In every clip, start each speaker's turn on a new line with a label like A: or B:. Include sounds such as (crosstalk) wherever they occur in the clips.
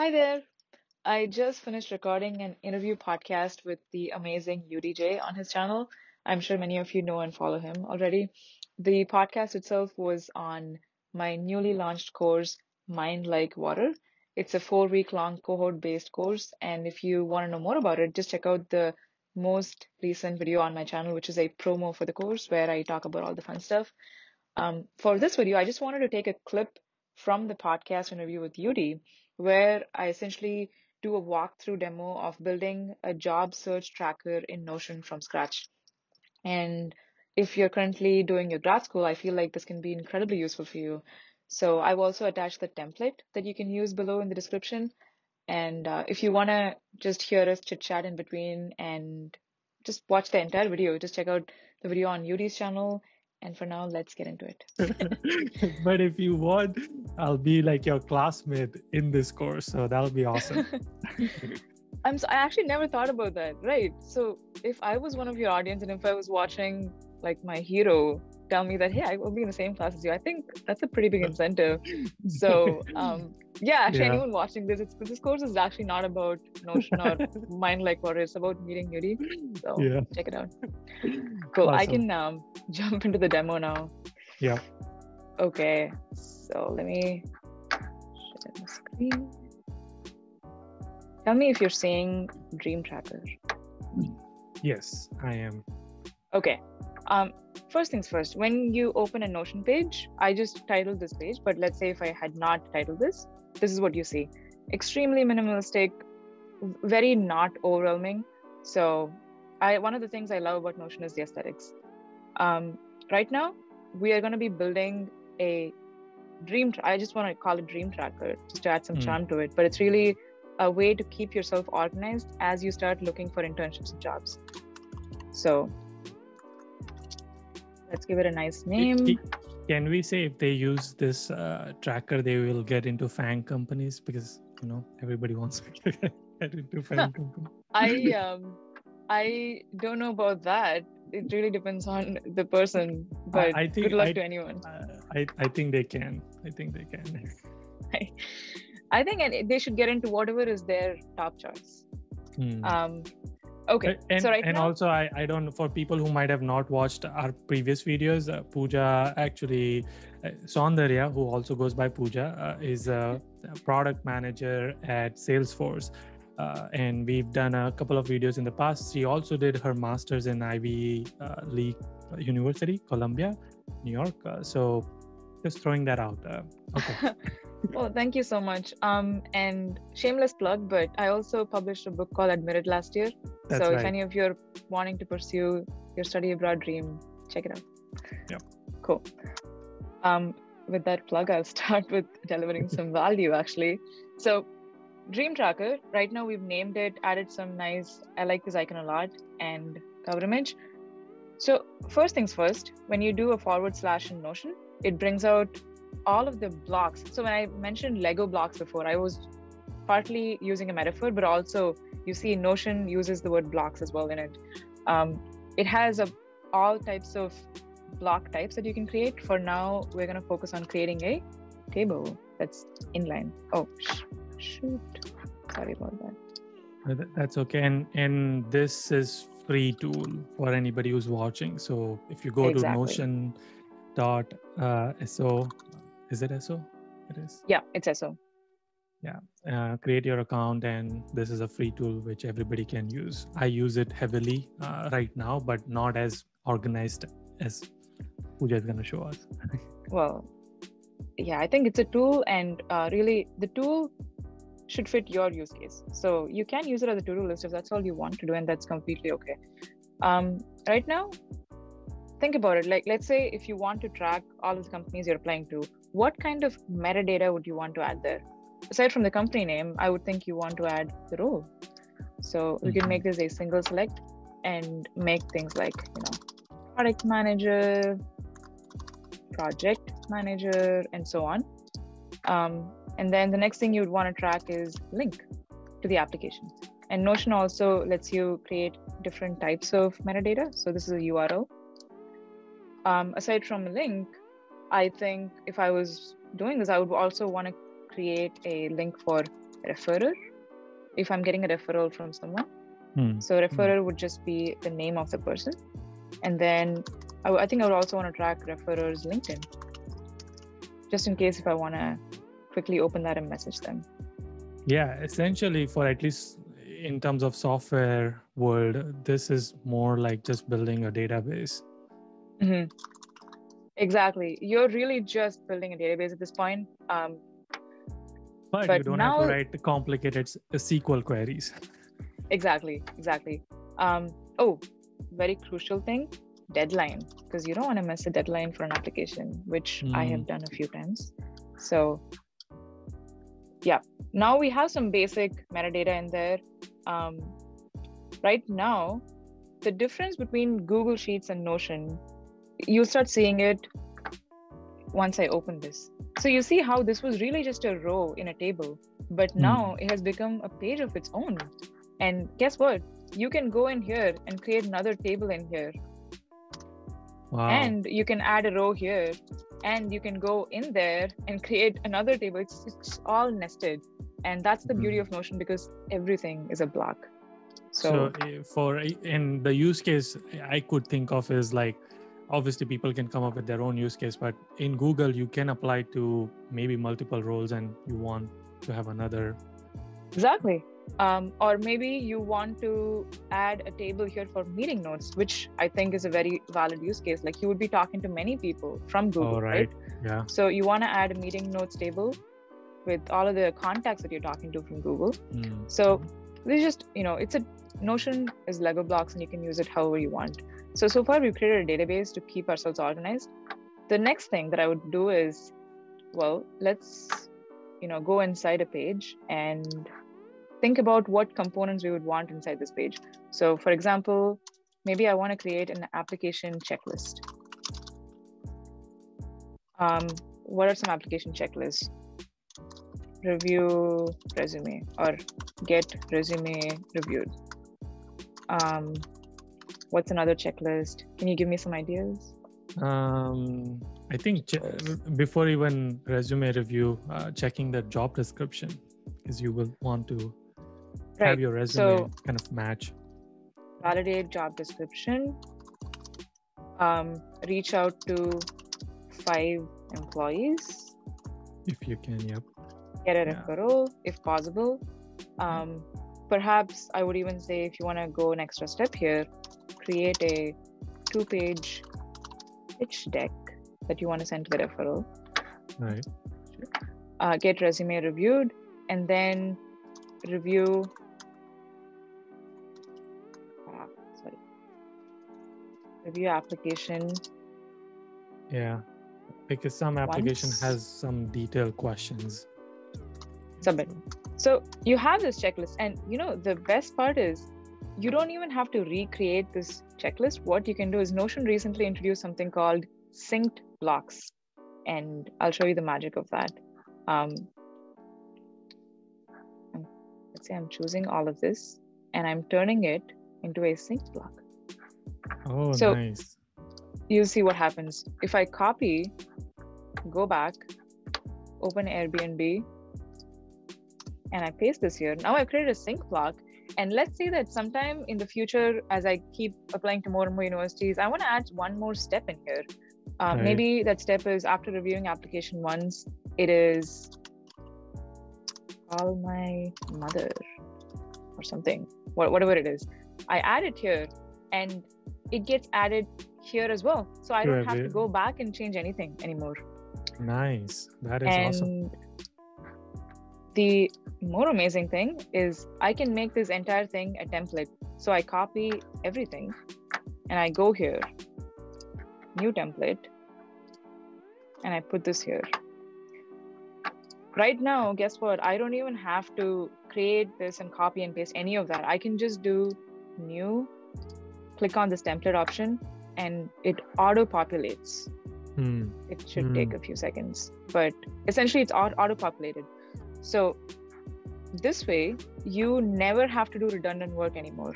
A: Hi there. I just finished recording an interview podcast with the amazing Yudi J on his channel. I'm sure many of you know and follow him already. The podcast itself was on my newly launched course, Mind Like Water. It's a four week long cohort based course. And if you want to know more about it, just check out the most recent video on my channel, which is a promo for the course where I talk about all the fun stuff. Um, for this video, I just wanted to take a clip from the podcast interview with Yudi, where I essentially do a walkthrough demo of building a job search tracker in Notion from scratch. And if you're currently doing your grad school, I feel like this can be incredibly useful for you. So I've also attached the template that you can use below in the description. And uh, if you want to just hear us chit chat in between and just watch the entire video, just check out the video on Yudi's channel and for now, let's get into it. (laughs)
B: but if you want, I'll be like your classmate in this course. So that'll be awesome. (laughs)
A: I'm so, I actually never thought about that. Right. So if I was one of your audience and if I was watching like my hero tell me that hey i will be in the same class as you i think that's a pretty big incentive (laughs) so um yeah actually yeah. anyone watching this it's this course is actually not about notion or (laughs) mind like water it's about meeting Yudi. so yeah. check it out cool awesome. i can um jump into the demo now
B: yeah
A: okay so let me share the screen tell me if you're seeing dream tracker
B: yes i am
A: okay um, first things first, when you open a Notion page, I just titled this page, but let's say if I had not titled this, this is what you see. Extremely minimalistic, very not overwhelming. So I one of the things I love about Notion is the aesthetics. Um, right now, we are going to be building a dream. Tra- I just want to call it dream tracker just to add some mm. charm to it, but it's really a way to keep yourself organized as you start looking for internships and jobs. So let's give it a nice name
B: can we say if they use this uh, tracker they will get into FAANG companies because you know everybody wants to (laughs) get into FAANG (laughs) companies
A: i um i don't know about that it really depends on the person but I think, good luck
B: I,
A: to anyone
B: uh, I, I think they can i think they can
A: I, (laughs) I think they should get into whatever is their top choice hmm. um Okay.
B: And,
A: so right
B: and
A: now,
B: also, I, I don't, for people who might have not watched our previous videos, uh, Pooja actually, uh, Soundarya, who also goes by Pooja, uh, is a product manager at Salesforce. Uh, and we've done a couple of videos in the past. She also did her master's in Ivy uh, League University, Columbia, New York. Uh, so just throwing that out. Uh, okay. (laughs)
A: well, thank you so much. Um, and shameless plug, but I also published a book called Admitted last year. That's so right. if any of you are wanting to pursue your study abroad dream, check it out.
B: Yeah.
A: Cool. Um, with that plug, I'll (laughs) start with delivering some value actually. So, Dream Tracker, right now we've named it, added some nice, I like this icon a lot, and cover image. So, first things first, when you do a forward slash in Notion, it brings out all of the blocks. So when I mentioned Lego blocks before, I was partly using a metaphor, but also you see Notion uses the word blocks as well in it. Um, it has a, all types of block types that you can create. For now, we're going to focus on creating a table that's inline. Oh, shoot. Sorry about that.
B: That's okay. And and this is free tool for anybody who's watching. So if you go exactly. to Notion dot uh, so is it so it is
A: yeah it's so
B: yeah uh, create your account and this is a free tool which everybody can use i use it heavily uh, right now but not as organized as Pooja is going to show us (laughs)
A: well yeah i think it's a tool and uh, really the tool should fit your use case. So you can use it as a to-do list if that's all you want to do and that's completely okay. Um, right now think about it. Like let's say if you want to track all the companies you're applying to what kind of metadata would you want to add there? Aside from the company name i would think you want to add the role. So we can mm-hmm. make this a single select and make things like you know product manager project manager and so on. Um, and then the next thing you would want to track is link to the application and notion also lets you create different types of metadata so this is a url um, aside from a link, I think if I was doing this, I would also want to create a link for referrer if I'm getting a referral from someone.
B: Hmm.
A: So referrer would just be the name of the person. And then I, I think I would also want to track referrers LinkedIn, just in case if I want to quickly open that and message them.
B: Yeah, essentially, for at least in terms of software world, this is more like just building a database.
A: hmm Exactly. You're really just building a database at this point. Um,
B: But, you don't have to write complicated SQL queries. (laughs)
A: exactly. Exactly. Um, oh, very crucial thing deadline, because you don't want to miss a deadline for an application, which I have done a few times. So, yeah, now we have some basic metadata in there. Um, right now, the difference between Google Sheets and Notion, you'll start seeing it once I open this. So you see how this was really just a row in a table, but
B: Hmm.
A: now it has become a page of its own. And guess what? You can go in here and create another table in here,
B: Wow.
A: and you can add a row here, and you can go in there and create another table. It's, it's all nested. And that's the beauty
B: Mhm.
A: of Notion because everything is a block.
B: so,
A: So,
B: uh, for in the use case I could think of is like obviously people can come up with their own use case, but in Google you can apply to maybe multiple roles and you want to have another.
A: Exactly. Um, or maybe you want to add a table here for meeting notes, which I think is a very valid use case. Like you would be talking to many people from Google,
B: All
A: right?
B: right. Yeah.
A: So you want to add a meeting notes table with all of the contacts that you're talking to from Google.
B: Mm.
A: So this is just, you know, it's a Notion is Lego blocks and you can use it however you want. So so far we've created a database to keep ourselves organized. The next thing that I would do is, well, let's, you know, go inside a page and think about what components we would want inside this page. So for example, maybe I want to create an application checklist. Um, what are some application checklists? Review resume or get resume reviewed. Um, what's another checklist? Can you give me some ideas?
B: Um, I think before even resume review, uh, checking the job description because you will want to
A: Right.
B: have your resume
A: So-
B: kind of match.
A: Validate job description. Um, reach out to five employees.
B: If you can, yep.
A: Get a
B: Yeah.
A: referral if possible. Um, perhaps I would even say if you want to go an extra step here, create a two-page pitch deck that you want to send to the referral.
B: Right.
A: uh, get resume reviewed and then review review application?
B: Yeah. Because some application
A: Once-
B: has some detailed questions.
A: submit so you have this checklist and you know the best part is you don't even have to recreate this checklist. What you can do is notion recently introduced something called synced blocks and i'll show you the magic of that. Um, let's say i'm choosing all of this and i'm turning it into a synced block
B: Oh,
A: So-
B: nice.
A: you see what happens if i copy go back open airbnb and i paste this here now i've created a sync block and let's say that sometime in the future as i keep applying to more and more universities i want to add one more step in here uh,
B: Right.
A: maybe that step is after reviewing application once it is call my mother or something wha- whatever it is i add it here and it gets added here as well so i don't have to go back and change anything anymore
B: Nice. That is
A: and
B: awesome.
A: the more amazing thing is I can make this entire thing a template. So I copy everything and I go here, new template, and I put this here. Right now, guess what? I don't even have to create this and copy and paste any of that. I can just do new, click on this template option, and it auto populates
B: Hmm.
A: it should take a few seconds but essentially it's auto populated so this way you never have to do redundant work anymore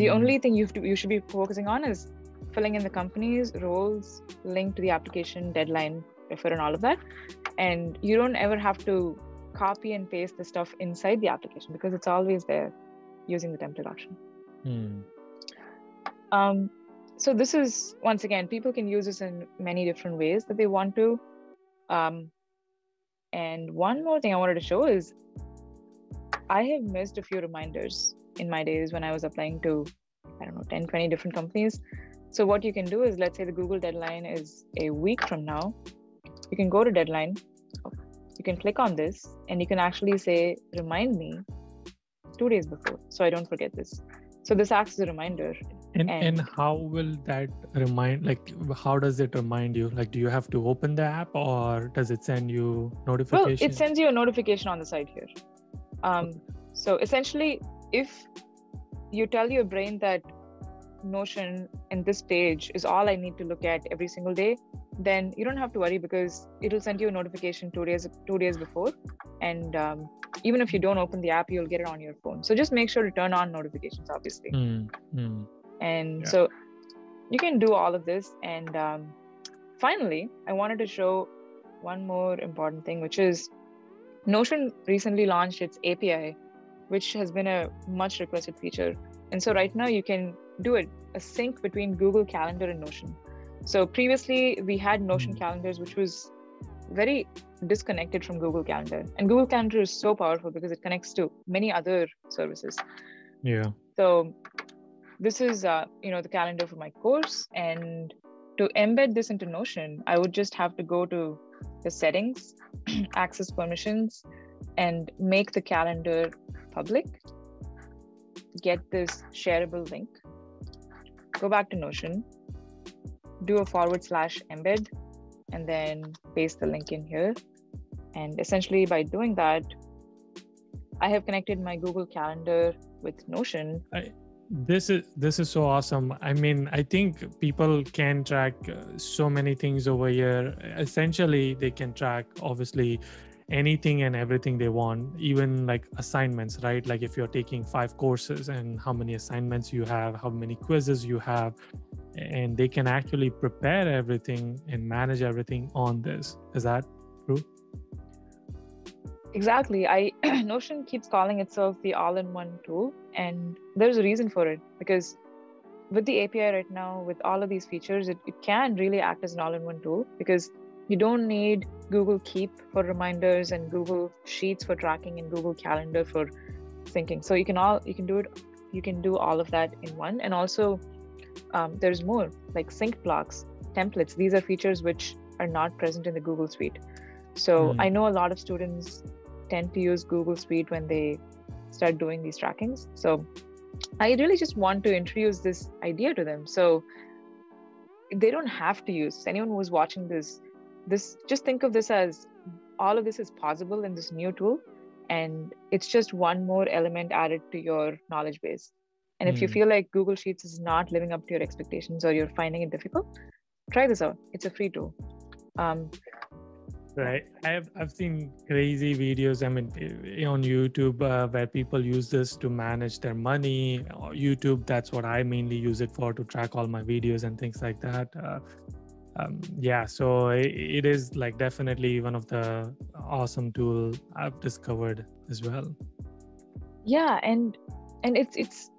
A: the
B: Hmm.
A: only thing you, have to, you should be focusing on is filling in the company's roles linked to the application deadline refer and all of that and you don't ever have to copy and paste the stuff inside the application because it's always there using the template option. Um, so this is once again, people can use this in many different ways that they want to. Um, and one more thing I wanted to show is I have missed a few reminders in my days when I was applying to, I don't know, 10, 20 different companies. So what you can do is let's say the Google deadline is a week from now. You can go to deadline, you can click on this, and you can actually say, remind me two days before so I don't forget this. So this acts as a reminder.
B: And,
A: And-
B: and how will that remind like how does it remind you like do you have to open the app or does it send you
A: Well,
B: notification
A: it sends you a notification on the side here. Um, so essentially, if you tell your brain that Notion in this page is all I need to look at every single day, then you don't have to worry because it'll send you a notification two days two days before, and um, even if you don't open the app, you'll get it on your phone. So just make sure to turn on notifications, obviously.
B: Hmm, hmm.
A: And
B: Yeah.
A: so you can do all of this. And um, finally, I wanted to show one more important thing, which is Notion recently launched its API, which has been a much requested feature. And so right now you can do it a sync between Google Calendar and Notion. So previously we had Notion
B: Mm.
A: calendars, which was very disconnected from Google Calendar. And Google Calendar is so powerful because it connects to many other services.
B: yeah
A: So this is uh, you know the calendar for my course, and to embed this into Notion, I would just have to go to the settings, (clears throat) access permissions, and make the calendar public. Get this shareable link. Go back to Notion, do a forward slash embed, and then paste the link in here. And essentially, by doing that, I have connected my Google Calendar with Notion.
B: This is this is so awesome. I mean i think people can track uh, so many things over here. Essentially they can track obviously anything and everything they want even like assignments right? Like if you're taking five courses and how many assignments you have how many quizzes you have and they can actually prepare everything and manage everything on this. Is that true
A: Exactly. I (clears throat) Notion keeps calling itself the all-in-one tool, and there's a reason for it because with the API right now, with all of these features, it, it can really act as an all-in-one tool because you don't need Google Keep for reminders and Google Sheets for tracking and Google Calendar for syncing. So you can all you can do it, you can do all of that in one. And also, um, there's more like sync blocks, templates. These are features which are not present in the Google Suite. So
B: Hmm.
A: I know a lot of students tend to use Google Suite when they start doing these trackings. So I really just want to introduce this idea to them. So they don't have to use anyone who's watching this. This just think of this as all of this is possible in this new tool, and it's just one more element added to your knowledge base. And if you
B: Hmm.
A: feel like Google Sheets is not living up to your expectations or you're finding it difficult, try this out. It's a free tool. Um,
B: right. I've i've seen crazy videos i mean eh, on youtube uh, where people use this to manage their money youtube that's what i mainly use it for to track all my videos and things like that uh, um, yeah so it, it is like definitely one of the awesome tool i've discovered as well.
A: Yeah and and it's it's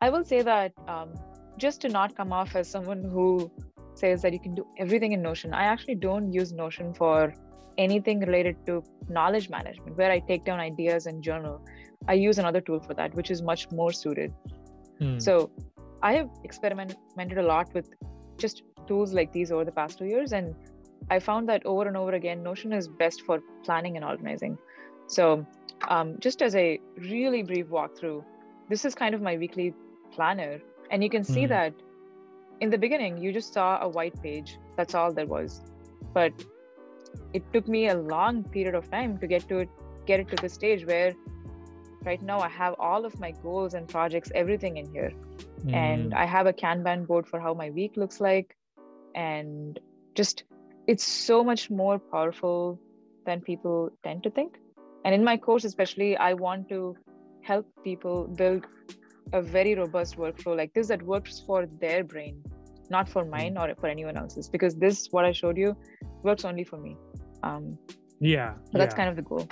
A: i will say that um, just to not come off as someone who says that you can do everything in notion i actually don't use notion for anything related to knowledge management where i take down ideas and journal i use another tool for that which is much more suited
B: Hmm.
A: so i have experimented a lot with just tools like these over the past two years and i found that over and over again notion is best for planning and organizing so um, just as a really brief walkthrough this is kind of my weekly planner and you can see
B: Hmm.
A: that in the beginning you just saw a white page that's all there was but it took me a long period of time to get to it get it to the stage where right now i have all of my goals and projects everything in here and
B: Hmm.
A: I have a Kanban board for how my week looks like. And just, it's so much more powerful than people tend to think. And in my course, especially, I want to help people build a very robust workflow like this that works for their brain, not for mine or for anyone else's. Because this, what I showed you, works only for me. Um,
B: yeah
A: that's
B: yeah.
A: kind of the goal.